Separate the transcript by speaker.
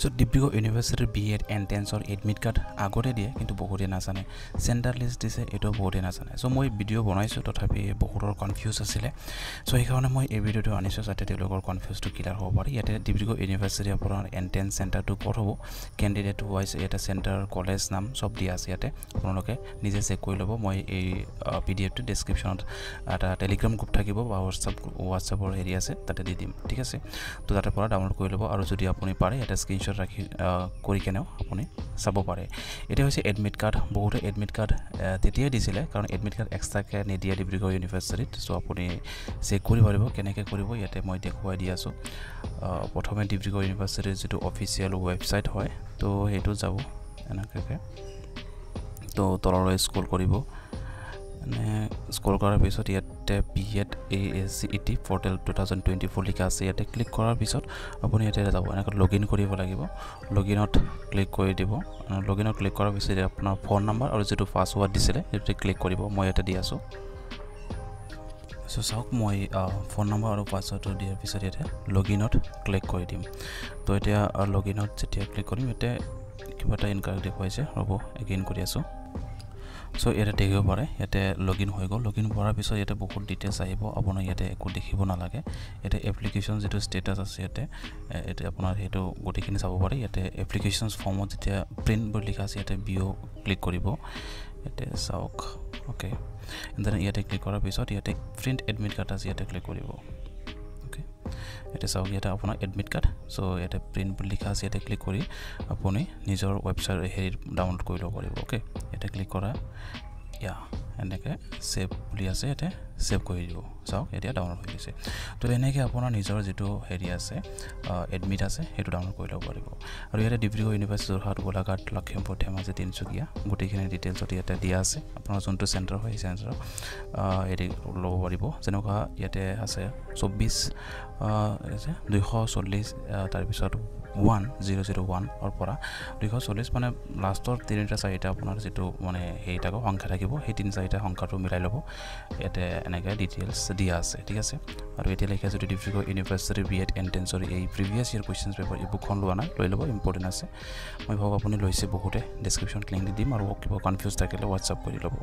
Speaker 1: চ' ডিব্ৰুগড় ইউনিভাৰ্চিটিৰ B Ed এণ্ট্ৰেঞ্চৰ admit card আগতে দিয়ে কিন্তু বহুতে নাজানে। চেণ্টাৰ লিষ্ট দিছে এইটো বহুতে নাজানে। চ' মই ভিডিঅ' বনাইছোঁ তথাপি বহুতৰ কনফিউজ আছিলে। চ' সেইকাৰণে মই এই ভিডিঅ'টো আনিছোঁ যাতে তেওঁলোকৰ কনফিউজটো ক্লিয়াৰ হ'ব পাৰে। ইয়াতে ডিব্ৰুগড় ইউনিভাৰ্চিটিৰ আপোনাৰ এণ্ট্ৰেঞ্চ চেণ্টাৰটো ক'ত হ'ব কেণ্ডিডেট ৱাইজ ইয়াতে চেণ্টাৰ কলেজ নাম চব দিয়া আছে ইয়াতে। আপোনালোকে নিজে চেক কৰি ল'ব। মই এই পি ডি এফটো ডেছক্ৰিপশ্যনত এটা টেলিগ্ৰাম গ্ৰুপ থাকিব বা হোৱাটছআপ হোৱাটছআপৰ হেৰি আছে তাতে দি দিম। ঠিক আছে? তো তাতে পৰা ডাউনলোড কৰি ল'ব। আৰু যদি আপুনি পাৰে ইয়াতে স্ক্ৰীনশ্বট ৰাখি কৰি কেনেও আপুনি চাব পাৰে। এতিয়া হৈছে এডমিট কাৰ্ড বহুতে এডমিট কাৰ্ড তেতিয়াই দিছিলে কাৰণ এডমিট কাৰ্ড এক্সট্ৰাকৈ নিদিয়ে ডিব্ৰুগড় ইউনিভাৰ্চিটিত চ' আপুনি চেক কৰিব পাৰিব কেনেকৈ কৰিব ইয়াতে মই দেখুৱাই দি আছোঁ। প্ৰথমে ডিব্ৰুগড় ইউনিভাৰ্চিটিৰ যিটো অফিচিয়েল ৱেবছাইট হয় তো সেইটো যাব এনেকৈ তো তললৈ স্ক্ৰল কৰিব। স্ক্ৰল কৰাৰ পিছত ইয়াতে B Ed A S C E T portal two thousand twenty four লিখা আছে। ইয়াতে ক্লিক কৰাৰ পিছত আপুনি ইয়াতে যাব। এনেকৈ লগ ইন কৰিব লাগিব। লগ ইনত ক্লিক কৰি দিব। লগ ইনত ক্লিক কৰাৰ পিছত আপোনাৰ ফোন নম্বৰ আৰু যিটো পাছৱৰ্ড দিছিলে সেইটোতে ক্লিক কৰিব। মই ইয়াতে দি আছোঁ। চ' চাওক মই ফোন নম্বৰ আৰু পাছৱৰ্ডটো দিয়াৰ পিছত ইয়াতে লগ ইনত ক্লিক কৰি দিম। তো এতিয়া লগ ইনত যেতিয়া ক্লিক কৰিম ইয়াতে কিবা এটা ইনকাৰেক্ট দেখুৱাইছে। ৰ'ব এগেইন কৰি আছোঁ। চ' ইয়াতে দেখিব পাৰে ইয়াতে লগ ইন হৈ গ'ল। লগ ইন কৰাৰ পিছত ইয়াতে বহুত ডিটেইলছ আহিব। আপোনাৰ ইয়াতে একো দেখিব নালাগে। ইয়াতে এপ্লিকেশ্যন যিটো ষ্টেটাছ আছে ইয়াতে ইয়াতে আপোনাৰ সেইটো গোটেইখিনি চাব পাৰে। ইয়াতে এপ্লিকেশ্যনছ ফৰ্মত যেতিয়া প্ৰিণ্ট বুলি লিখা আছে ইয়াতে বিঅ' ক্লিক কৰিব। ইয়াতে চাওক অ'কে দেন ইয়াতে ক্লিক কৰাৰ পিছত ইয়াতে প্ৰিণ্ট এডমিট কাৰ্ড আছে ইয়াতে ক্লিক কৰিব। ইয়াতে চাওক ইয়াতে আপোনাৰ এডমিট কাৰ্ড চ' ইয়াতে প্ৰিণ্ট বুলি লিখা আছে ইয়াতে ক্লিক কৰি আপুনি নিজৰ ৱেবছাইট হেৰি ডাউনলোড কৰি ল'ব পাৰিব অ'কে ইয়াতে ক্লিক কৰা ইয়া এনেকৈ ছেভ বুলি আছে ইয়াতে ছেভ কৰি দিব চাওক এতিয়া ডাউনলোড হৈ গৈছে। তো এনেকৈ আপোনাৰ নিজৰ যিটো হেৰি আছে এডমিট আছে সেইটো ডাউনলোড কৰি ল'ব পাৰিব। আৰু ইয়াতে ডিব্ৰুগড় ইউনিভাৰ্চিটি যোৰহাট গোলাঘাট লখিমপুৰ ধেমাজি তিনিচুকীয়া গোটেইখিনি ডিটেইলছত ইয়াতে দিয়া আছে। আপোনাৰ যোনটো চেণ্টাৰ হয় সেই চেণ্টাৰ হেৰি ল'ব পাৰিব। যেনেকুৱা ইয়াতে আছে চৌব্বিছ দুইশ চল্লিছ তাৰপিছত ওৱান জিৰ' জিৰ' ওৱানৰ পৰা। দুইশ চল্লিছ মানে লাষ্টৰ তিনিটা চাৰিটা আপোনাৰ যিটো মানে হেৰি থাকক সংখ্যা থাকিব সেই তিনি চাৰিটা সংখ্যাটো মিলাই ল'ব। ইয়াতে এনেকৈ ডিটেইলছ দিয়া আছে ঠিক আছে? আৰু এতিয়ালৈকে যদি ডিব্ৰুগড় ইউনিভাৰ্চিটিৰ বি এড এণ্ট্ৰেঞ্চৰ এই প্ৰিভিয়াছ ইয়েৰ কুৱেশ্যনছ পেপাৰ এই বুকখন লোৱা নাই লৈ ল'ব ইম্পৰ্টেণ্ট আছে। মই ভাবোঁ আপুনি লৈছে বহুতে ডেছক্ৰিপশ্যন লিংক দি দিম আৰু কিবা কনফিউজ থাকিলে হোৱাটছআপ কৰি ল'ব।